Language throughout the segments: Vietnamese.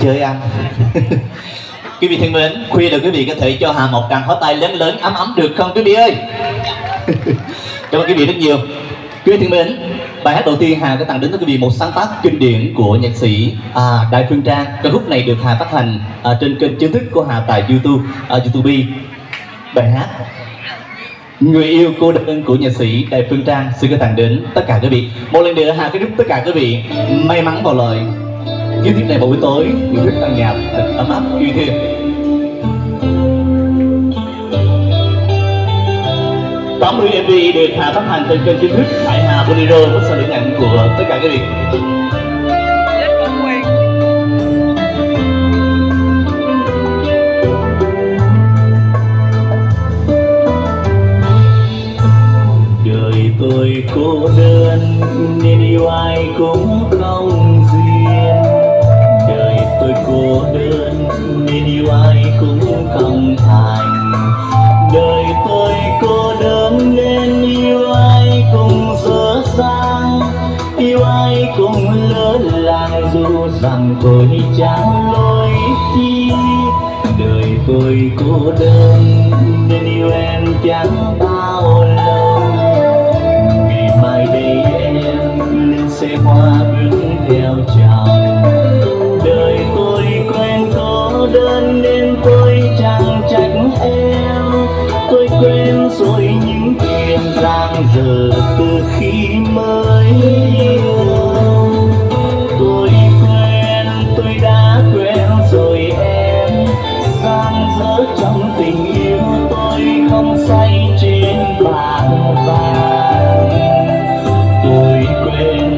chơi ăn quý vị thân mến khuya được quý vị có thể cho hà một tràng pháo tay lớn lớn ấm ấm được không quý vị ơi? Cảm ơn quý vị rất nhiều. Quý vị thân mến bài hát đầu tiên hà có tặng đến cho quý vị một sáng tác kinh điển của nhạc sĩ à, đại phương trang. Ca khúc này được hà phát hành à, trên kênh chính thức của hà tại youtube à, youtube. Bài hát người yêu cô đơn của nhạc sĩ đại phương trang xin gửi tặng đến tất cả quý vị. Một lần nữa hà kính chúc tất cả quý vị may mắn vào lời. Yêu tiếp này buổi tối thì rất tăng nhạc thật ấm áp, yêu thương tám mươi MV được Hà phát hành trên kênh chính thức, Hải Hà Bolero với sự lựa nhận của tất cả các vị. Đời tôi cô đơn, nên yêu ai cũng không cũng lỡ làng dù rằng tôi chẳng lối chi Đời tôi cô đơn, nên yêu em chẳng bao lâu. Ngày mai đây em lên xe hoa bước theo chồng Đời tôi quen cô đơn nên tôi chẳng trách em. Tôi quên rồi những tiền giang dở từ khi Tôi quên,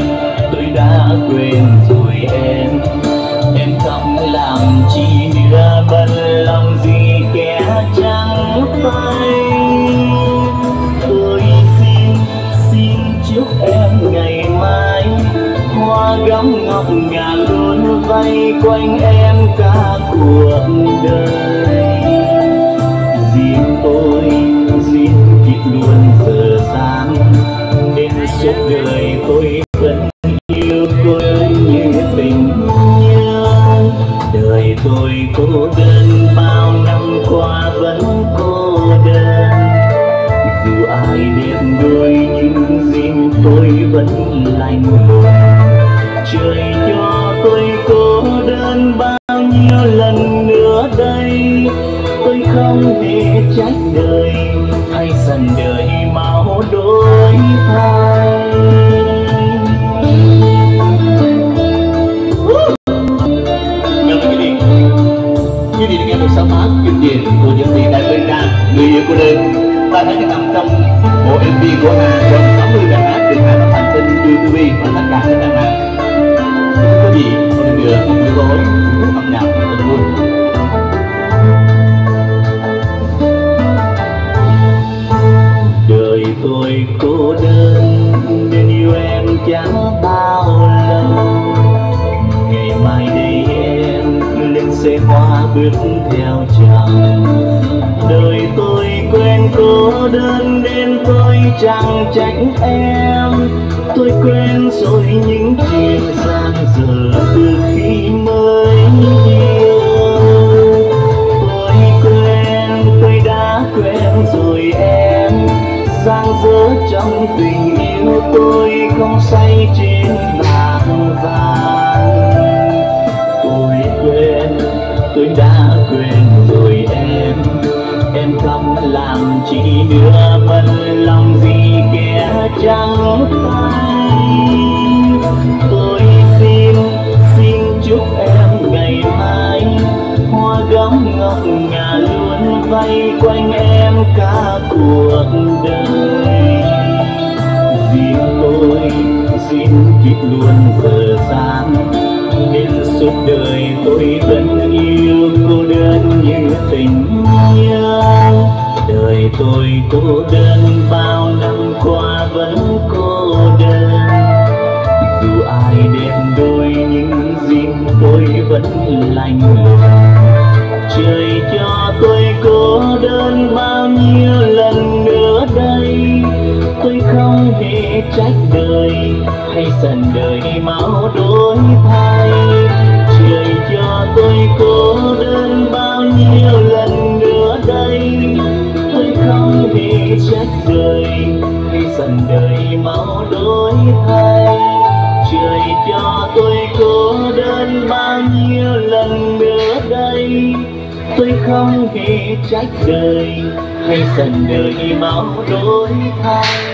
tôi đã quên rồi em Em không làm chi nữa bận lòng gì kẻ trắng tay Tôi xin, xin chúc em ngày mai Hoa gấm ngọc ngà luôn vây quanh em cả cuộc đời đơn bao năm qua vẫn cô đơn. Dù ai biết đôi nhưng riêng tôi vẫn lạnh lùng. Trời cho tôi cô đơn bao nhiêu lần nữa đây. Tôi không thể trách đời, hay dần đời máu đổi thay Quý vị đã nghe sáng tác kinh điển của những sĩ Đại Bên ra. Người yêu cô đơn Và hãy nằm trong bộ MV của Hà gồm 80 bài hát được Hà phát hành trên YouTube và tất cả các bạn mạng. Quý vị, một lần nữa, một buổi tối, âm nhạc thật vui đời tôi cô đơn nên yêu em chẳng bao lâu. Lên hoa bước theo chàng, đời tôi quen cô đơn nên tôi chẳng trách em. Tôi quên rồi những chuyện giang dở từ khi mới yêu. Tôi quên tôi đã quen rồi em. Giang dở trong tình yêu tôi không say trên bảng vàng tôi đã quên rồi em. Em không làm chi nữa mất lòng gì kẻ trắng tay. Tôi xin xin chúc em ngày mai hoa gấm ngọc ngà luôn vây quanh em cả cuộc đời. Riêng tôi xin kịp luôn giờ sáng suốt đời tôi vẫn yêu cô đơn như tình nhớ đời tôi cô đơn, bao năm qua vẫn cô đơn. Dù ai đem đôi những riêng tôi vẫn lạnh lùng. Trời cho tôi cô đơn bao nhiêu lần nữa đây. Tôi không hề trách đời hay dần đời máu đổi thay tôi cô đơn bao nhiêu lần nữa đây? Tôi không hề trách đời khi dần đời máu đổi thay. Trời cho tôi cô đơn bao nhiêu lần nữa đây? Tôi không hề trách đời, hay dần đời máu đổi thay.